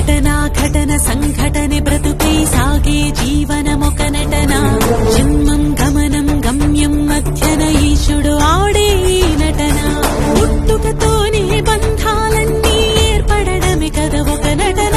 ఘటన ఘటన సంఘటన బ్రతుకై సాగే జీవనమొక నటన. జన్మం గమనం గమ్యం మధ్యన ఈశుడు ఆడే నటన. పుట్టుకతోనే బంధాలన్నీ ఏర్పడమే కదా ఒక నటన.